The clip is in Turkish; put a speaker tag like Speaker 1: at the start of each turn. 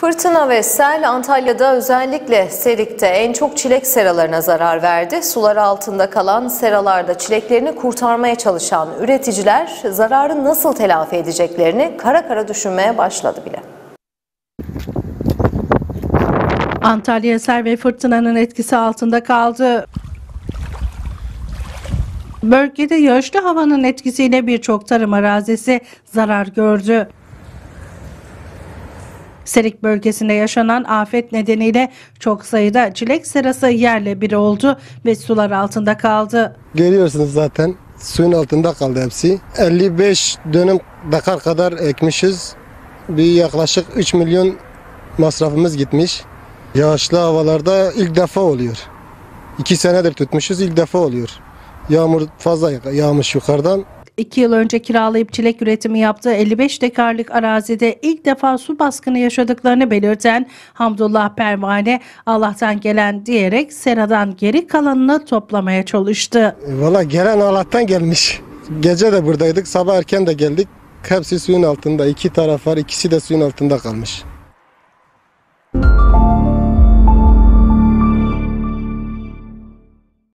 Speaker 1: Fırtına ve sel Antalya'da özellikle Serik'te en çok çilek seralarına zarar verdi. Suları altında kalan seralarda çileklerini kurtarmaya çalışan üreticiler zararı nasıl telafi edeceklerini kara kara düşünmeye başladı bile.
Speaker 2: Antalya sel ve fırtınanın etkisi altında kaldı. Bölgede yağışlı havanın etkisiyle birçok tarım arazisi zarar gördü. Serik bölgesinde yaşanan afet nedeniyle çok sayıda çilek serası yerle bir oldu ve sular altında kaldı.
Speaker 3: Görüyorsunuz zaten suyun altında kaldı hepsi. 55 dönüm dakar kadar ekmişiz. Bir yaklaşık 3 milyon masrafımız gitmiş. Yağışlı havalarda ilk defa oluyor. 2 senedir tutmuşuz ilk defa oluyor. Yağmur fazla yağmış yukarıdan.
Speaker 2: İki yıl önce kiralayıp çilek üretimi yaptığı 55 dekarlık arazide ilk defa su baskını yaşadıklarını belirten Hamdullah Pervane Allah'tan gelen diyerek seradan geri kalanını toplamaya çalıştı.
Speaker 3: Valla gelen Allah'tan gelmiş. Gece de buradaydık sabah erken de geldik. Hepsi suyun altında. iki taraf var ikisi de suyun altında kalmış.